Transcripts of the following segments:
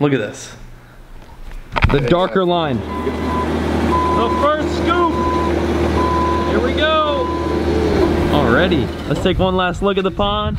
Look at this. The darker line. The first scoop. Here we go. Already. Let's take one last look at the pond.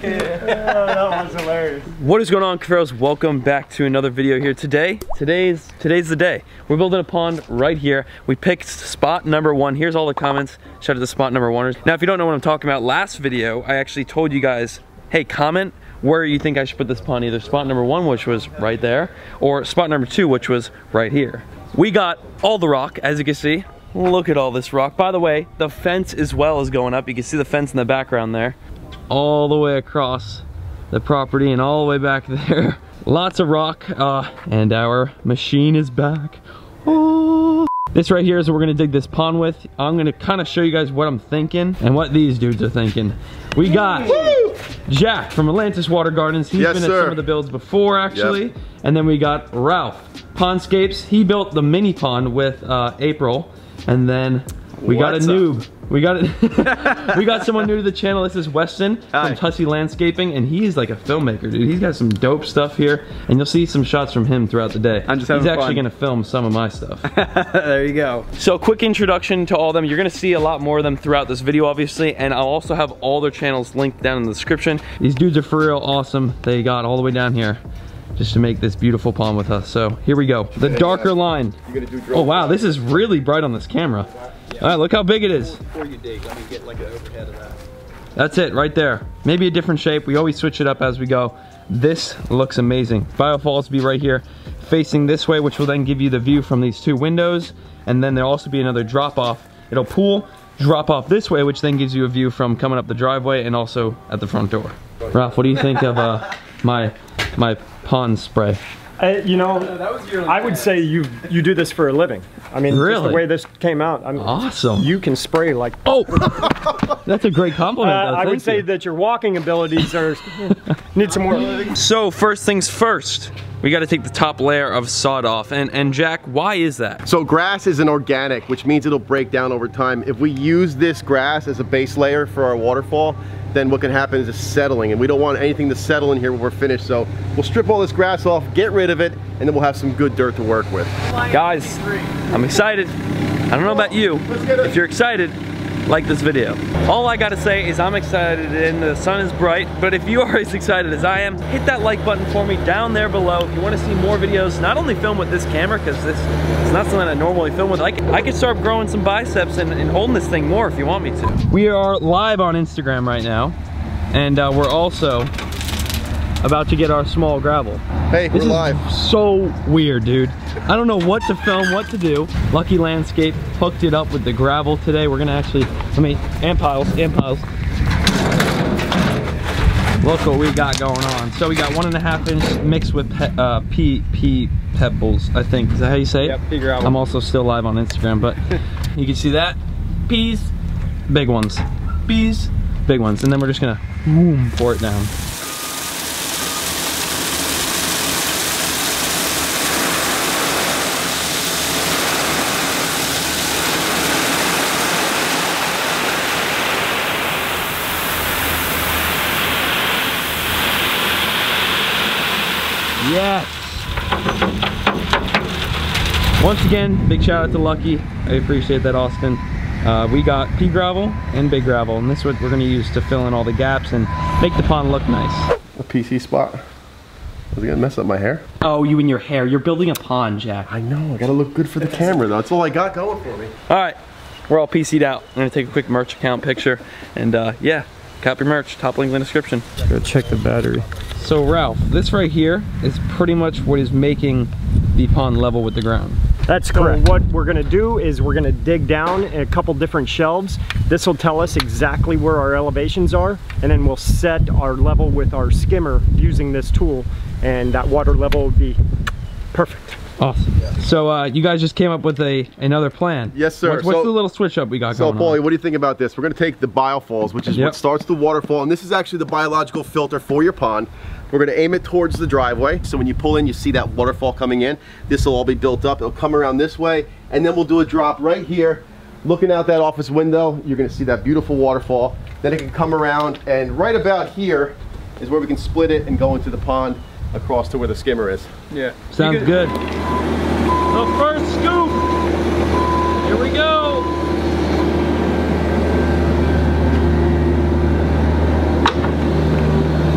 that was hilarious. What is going on, Cuffaros? Welcome back to another video here today. Today's today's the day. We're building a pond right here. We picked spot number one. Here's all the comments. Shout out to spot number oneers. Now, if you don't know what I'm talking about, last video, I actually told you guys, hey, comment where you think I should put this pond, either spot number one, which was right there, or spot number two, which was right here. We got all the rock, as you can see. Look at all this rock. By the way, the fence as well is going up. You can see the fence in the background there. All the way across the property and all the way back there. Lots of rock, uh, and our machine is back. Oh. This right here is what we're gonna dig this pond with. I'm gonna kind of show you guys what I'm thinking and what these dudes are thinking. We got! Jaak from Atlantis Water Gardens. He's yes, been sir. at some of the builds before actually. Yep. And then we got Ralph, Pondscapes. He built the mini pond with uh, April. And then we What's got a noob. Up? We got it. we got someone new to the channel. This is Weston Hi. from Tussey Landscaping, and he's like a filmmaker, dude. He's got some dope stuff here, and you'll see some shots from him throughout the day. I'm just He's actually fun. gonna film some of my stuff. there you go. So quick introduction to all of them. You're gonna see a lot more of them throughout this video, obviously, and I'll also have all their channels linked down in the description. These dudes are for real awesome. They got all the way down here just to make this beautiful pond with us. So here we go. The darker line. Oh wow, this is really bright on this camera. Yeah. All right, look how big it is. Before you dig, let me get like an overhead of that. That's it right there. Maybe a different shape. We always switch it up as we go. This looks amazing. Biofalls will be right here facing this way, which will then give you the view from these two windows. And then there'll also be another drop off. It'll pool, drop off this way, which then gives you a view from coming up the driveway and also at the front door. Ralph, what do you think of uh, my, my pond spray? Uh, you know, I would say you you do this for a living. I mean, really? the way this came out, I mean, awesome. You can spray like. Oh, that's a great compliment. Uh, I would say that your walking abilities are need some more. So first things first, we got to take the top layer of sod off. And, and Jaak, why is that? So grass is an organic, which means it'll break down over time. If we use this grass as a base layer for our waterfall, then what can happen is it's settling and we don't want anything to settle in here when we're finished. So we'll strip all this grass off, get rid of it, and then we'll have some good dirt to work with. Guys, I'm excited. I don't know about you. If you're excited, like this video. All I gotta say is I'm excited and the sun is bright, but if you are as excited as I am, hit that like button for me down there below. If you wanna see more videos, not only film with this camera, because this is not something I normally film with, I could, I could start growing some biceps and, and holding this thing more if you want me to. We are live on Instagram right now, and uh, we're also about to get our small gravel. Hey, this we're live. so weird, dude. I don't know what to film, what to do. Lucky Landscape hooked it up with the gravel today. We're gonna actually, I mean, and piles, and piles. Look what we got going on. So we got one and a half inch mixed with pe uh, pea, pea pebbles, I think. Is that how you say it? Yep, pea gravel. I'm also still live on Instagram, but you can see that. Peas, big ones. Peas, big ones. And then we're just gonna boom, pour it down. Yes. Once again, big shout out to Lucky. I appreciate that, Austin. Uh, we got pea gravel and big gravel, and this is what we're gonna use to fill in all the gaps and make the pond look nice. A PC spot. Was it gonna mess up my hair? Oh, you and your hair. You're building a pond, Jaak. I know, I gotta look good for the camera though. That's all I got going for me. All right, we're all PC'd out. I'm gonna take a quick merch account picture, and uh, yeah, copy merch, top link in the description. Go check the battery. So Ralph, this right here is pretty much what is making the pond level with the ground. That's correct. So what we're gonna do is we're gonna dig down a couple different shelves. This will tell us exactly where our elevations are, and then we'll set our level with our skimmer using this tool, and that water level will be perfect. Awesome. So uh, you guys just came up with a another plan. Yes, sir. What's, what's so, the little switch up we got going on? so, Paulie, on? what do you think about this? We're going to take the biofalls, which is yep. what starts the waterfall, and this is actually the biological filter for your pond. We're going to aim it towards the driveway. So when you pull in, you see that waterfall coming in. This will all be built up. It'll come around this way, and then we'll do a drop right here. Looking out that office window, you're going to see that beautiful waterfall. Then it can come around, and right about here, is where we can split it and go into the pond across to where the skimmer is. Yeah. Sounds good. The first scoop. Here we go.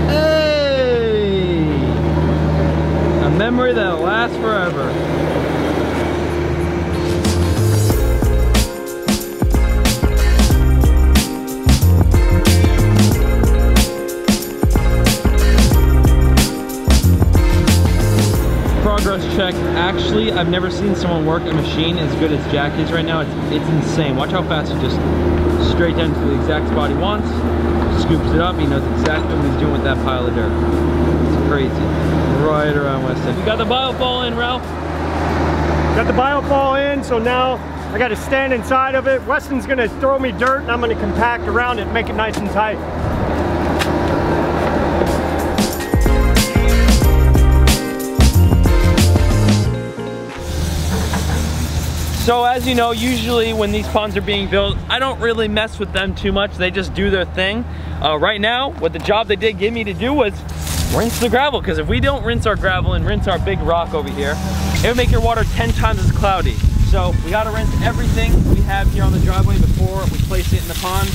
Hey! A memory that'll last forever. progress check. Actually, I've never seen someone work a machine as good as Jaak is right now. It's, it's insane. Watch how fast he just straight down to the exact spot he wants, scoops it up. He knows exactly what he's doing with that pile of dirt. It's crazy. Right around West End. We got the biofall in, Ralph. Got the biofall in, so now I got to stand inside of it. Weston's gonna throw me dirt and I'm gonna compact around it, make it nice and tight. So as you know, usually when these ponds are being built, I don't really mess with them too much. They just do their thing. Uh, right now, what the job they did give me to do was rinse the gravel. Because if we don't rinse our gravel and rinse our big rock over here, it would make your water 10 times as cloudy. So we gotta rinse everything we have here on the driveway before we place it in the pond.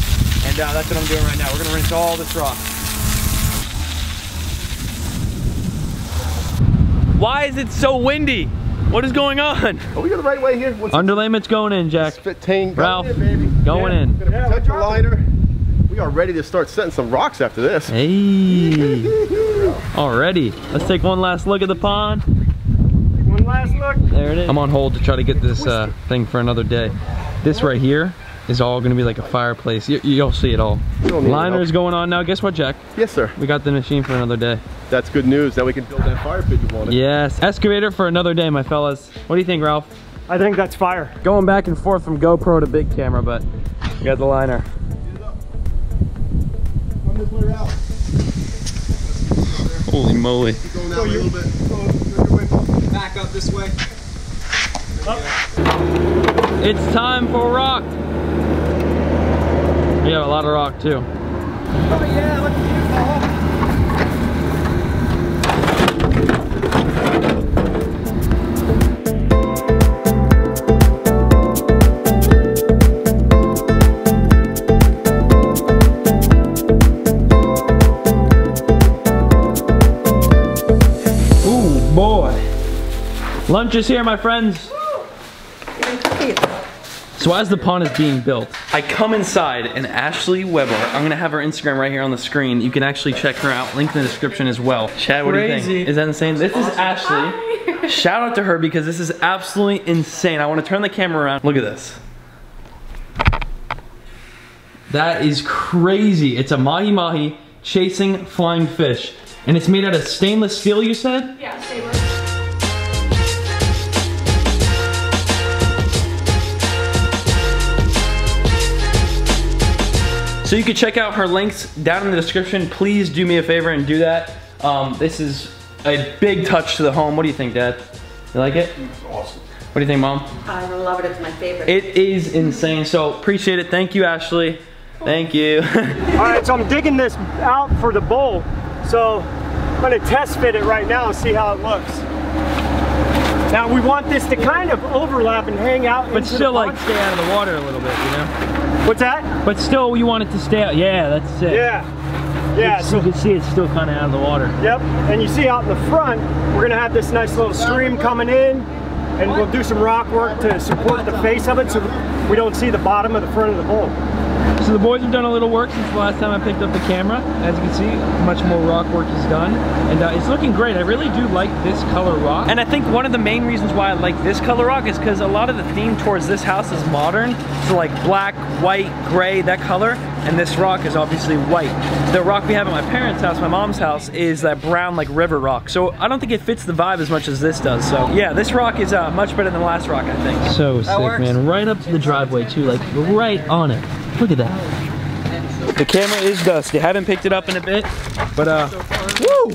And uh, that's what I'm doing right now. We're gonna rinse all this rock. Why is it so windy? What is going on? Are we going the right way here? Underlayment's going in, Jaak. fit tang, Ralph, going in, baby. Going Yeah. in. Gonna Yeah, protect liner. We are ready to start setting some rocks after this. Hey. Already. Let's take one last look at the pond. One last look. There it is. I'm on hold to try to get this uh, thing for another day. This right here is all gonna be like a fireplace. You, you'll see it all. You don't Liner's going on now. Guess what, Jaak? Yes, sir. We got the machine for another day. That's good news. Now we can build that fire pit you wanted. Yes. Excavator for another day, my fellas. What do you think, Ralph? I think that's fire. Going back and forth from GoPro to big camera, but we got the liner. Holy moly. Keep going that a little bit. Back up this way. It's time for rock. We have a lot of rock too. Oh yeah, look at you, Paul. Lunch is here, my friends. So as the pond is being built, I come inside and Ashley Weber, I'm gonna have her Instagram right here on the screen. You can actually check her out, link in the description as well. Chad, what do you think? Is that insane? This is Ashley. Shout out to her because this is absolutely insane. I wanna turn the camera around. Look at this. that is crazy. It's a mahi mahi chasing flying fish. And it's made out of stainless steel, you said? Yeah, stable. So you can check out her links down in the description. Please do me a favor and do that. Um, this is a big touch to the home. What do you think, Dad? You like it? Awesome. What do you think, Mom? I love it. It's my favorite. It is insane. So appreciate it. Thank you, Ashley. Thank you. All right, so I'm digging this out for the bowl. So I'm gonna test fit it right now and see how it looks. Now we want this to kind of overlap and hang out But into still the like pond. stay out of the water a little bit, you know? What's that? But still you want it to stay out. Yeah, that's it. Yeah. Yeah, So you can see it's still kind of out of the water. Yep, and you see out in the front, we're gonna have this nice little stream coming in, and we'll do some rock work to support the face of it so we don't see the bottom of the front of the bowl. So the boys have done a little work since the last time I picked up the camera. As you can see, much more rock work is done. And uh, it's looking great. I really do like this color rock. And I think one of the main reasons why I like this color rock is because a lot of the theme towards this house is modern. So like black, white, gray, that color. And this rock is obviously white. The rock we have at my parents' house, my mom's house, is that brown like river rock. So I don't think it fits the vibe as much as this does. So yeah, this rock is uh, much better than the last rock, I think. so sick, works. man. Right up to the driveway too, like right on it. Look at that. The camera is dusty. Haven't picked it up in a bit, but uh, woo!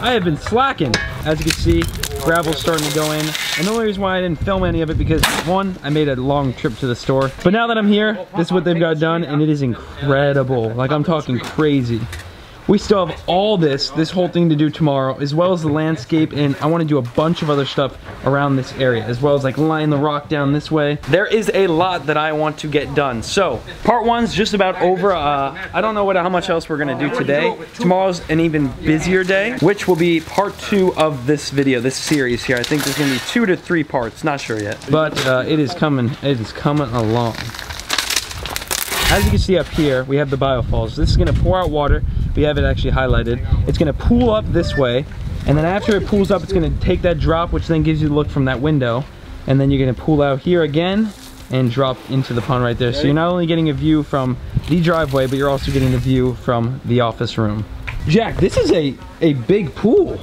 I have been slacking. As you can see, gravel's starting to go in. And the only reason why I didn't film any of it because one, I made a long trip to the store. But now that I'm here, this is what they've got done and it is incredible. Like I'm talking crazy. We still have all this, this whole thing to do tomorrow, as well as the landscape, and I wanna do a bunch of other stuff around this area, as well as like line the rock down this way. There is a lot that I want to get done. So, part one's just about over. Uh, I don't know what how much else we're gonna do today. Tomorrow's an even busier day, which will be part two of this video, this series here. I think there's gonna be two to three parts, not sure yet. But uh, it is coming, it is coming along. As you can see up here, we have the biofalls. This is gonna pour out water. We have it actually highlighted. It's gonna pull up this way, and then after it pulls up, it's gonna take that drop, which then gives you the look from that window. And then you're gonna pull out here again and drop into the pond right there. So you're not only getting a view from the driveway, but you're also getting a view from the office room. Jaak, this is a, a big pool.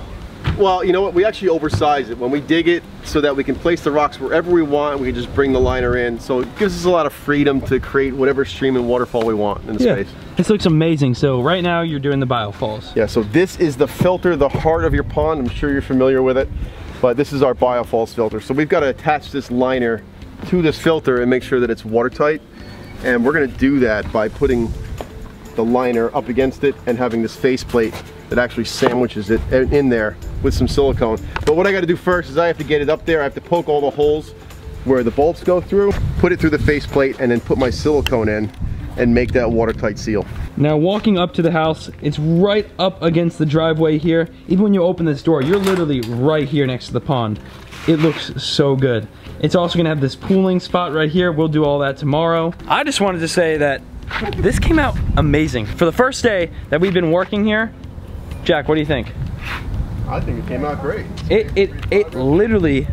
Well, you know what? We actually oversize it when we dig it so that we can place the rocks wherever we want. We can just bring the liner in. So it gives us a lot of freedom to create whatever stream and waterfall we want in the Yeah, space. this looks amazing. So right now you're doing the biofalls. Yeah, so this is the filter, the heart of your pond. I'm sure you're familiar with it, but this is our biofalls filter. So we've got to attach this liner to this filter and make sure that it's watertight. And we're gonna do that by putting the liner up against it and having this faceplate that actually sandwiches it in in there with some silicone. But what I gotta do first is I have to get it up there. I have to poke all the holes where the bolts go through, put it through the faceplate, and then put my silicone in and make that watertight seal. Now walking up to the house, it's right up against the driveway here. Even when you open this door, you're literally right here next to the pond. It looks so good. It's also gonna have this pooling spot right here. We'll do all that tomorrow. I just wanted to say that this came out amazing. For the first day that we've been working here, Jaak, what do you think? I think it came out great. It, it, it literally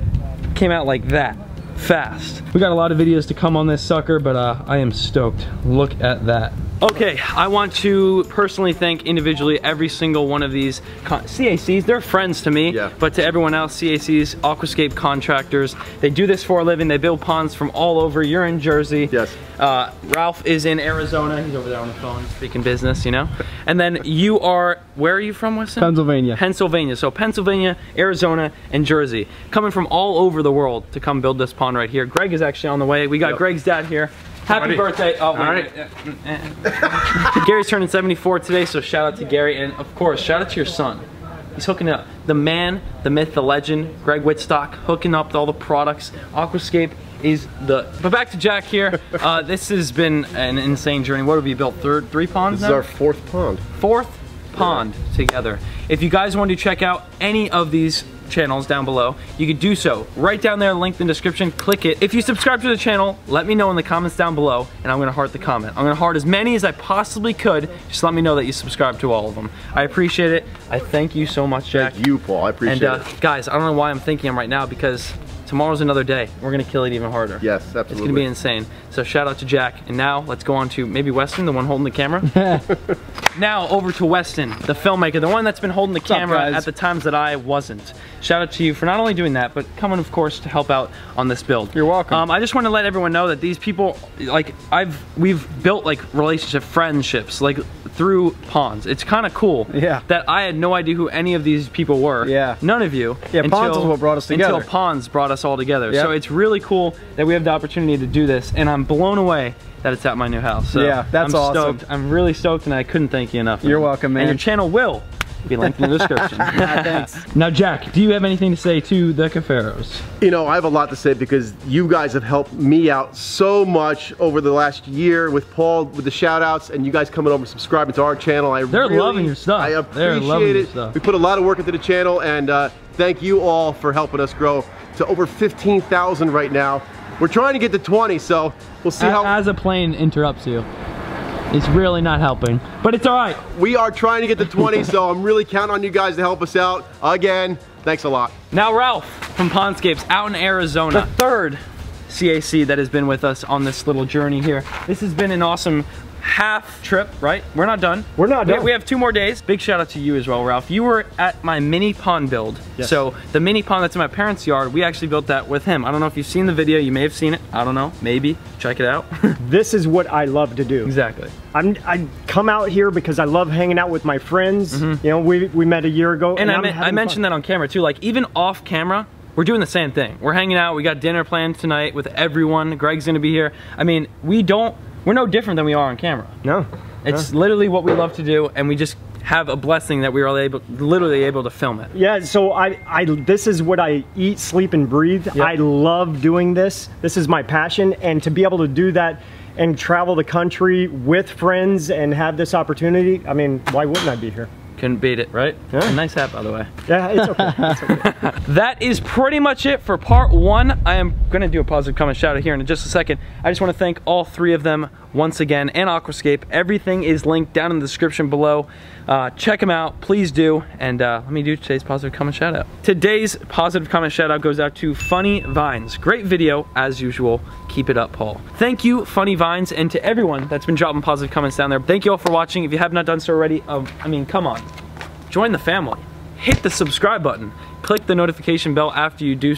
came out like that, fast. We got a lot of videos to come on this sucker, but uh, I am stoked. Look at that. Okay, I want to personally thank individually every single one of these con CACs. They're friends to me, Yeah. but to everyone else, CACs, Aquascape contractors, they do this for a living. They build ponds from all over. You're in Jersey. Yes. Uh, Ralph is in Arizona. He's over there on the phone speaking business, you know? And then you are, where are you from, Weston? Pennsylvania. Pennsylvania. So Pennsylvania, Arizona, and Jersey. Coming from all over the world to come build this pond right here. Greg is actually on the way. We got Yep. Greg's dad here. Happy birthday. Oh, wait, right. wait. Gary's turning 74 today, so shout out to Gary. And of course, shout out to your son. He's hooking up. The man, the myth, the legend, Greg Wittstock, hooking up all the products. Aquascape is the... But back to Jaak here. Uh, this has been an insane journey. What have we built? Third, three ponds This now? is our fourth pond. fourth pond together. If you guys want to check out any of these channels down below, you could do so right down there, linked in the description, click it. If you subscribe to the channel, let me know in the comments down below and I'm gonna heart the comment. I'm gonna heart as many as I possibly could. Just let me know that you subscribe to all of them. I appreciate it. I thank you so much, Jaak. Thank you, Paul. I appreciate And uh, it. guys, I don't know why I'm thinking them right now because tomorrow's another day. We're gonna kill it even harder. Yes, absolutely. It's gonna be insane. So shout out to Jaak. And now let's go on to maybe Weston, the one holding the camera. now over to Weston, the filmmaker, the one that's been holding the up, camera at the times that I wasn't. Shout out to you for not only doing that, but coming of course to help out on this build. You're welcome. Um, I just want to let everyone know that these people, like I've, we've built like relationship friendships, like through ponds. It's kind of cool. Yeah. That I had no idea who any of these people were. Yeah. None of you. Yeah, ponds is what brought us together. Until ponds brought us all together. Yep. So it's really cool that we have the opportunity to do this, and I'm blown away that it's at my new house. So Yeah, that's I'm awesome. Stoked. I'm really stoked, and I couldn't thank you enough. You're man. welcome, man. And your channel will be linked in the description. Thanks. Now, Jaak, do you have anything to say to the Cuffaros? You know, I have a lot to say because you guys have helped me out so much over the last year with Paul, with the shout outs, and you guys coming over subscribing to our channel. I They're really- loving your stuff. I They're appreciate loving your it. stuff. We put a lot of work into the channel, and uh, thank you all for helping us grow to over 15,000 right now. We're trying to get to 20, so we'll see how. As a plane interrupts you, it's really not helping, but it's all right. we are trying to get to 20, so I'm really counting on you guys to help us out. Again, thanks a lot. Now Ralph from Pondscapes out in Arizona, the third CAC that has been with us on this little journey here. This has been an awesome half trip, right? We're not done. We're not done. We have two more days. Big shout out to you as well, Ralph. You were at my mini pond build. Yes. So the mini pond that's in my parents' yard, we actually built that with him. I don't know if you've seen the video. You may have seen it. I don't know. Maybe. Check it out. This is what I love to do. exactly. I'm, I come out here because I love hanging out with my friends. You know, we, we met a year ago. Mm-hmm. And, I, I'm I mentioned fun. that on camera too. Like even off camera, we're doing the same thing. We're hanging out. We got dinner planned tonight with everyone. Greg's gonna be here. I mean, we don't. We're no different than we are on camera. No. It's literally what we love to do, and we just have a blessing that we were able, literally able to film it. Yeah, so I, I, this is what I eat, sleep, and breathe. Yep. I love doing this. This is my passion, and to be able to do that and travel the country with friends and have this opportunity, I mean, why wouldn't I be here? Couldn't beat it, right? Yeah. A nice hat, by the way. Yeah, it's okay. It's okay. That is pretty much it for part one. I am gonna do a positive comment shout out here in just a second. I just wanna thank all three of them once again and Aquascape. Everything is linked down in the description below. Uh, check them out, please do. And uh, let me do today's positive comment shout out. Today's positive comment shout out goes out to Funny Vines. Great video as usual. Keep it up, Paul. Thank you, Funny Vines, and to everyone that's been dropping positive comments down there. Thank you all for watching. If you have not done so already, um, I mean, come on. Join the family. Hit the subscribe button. Click the notification bell after you do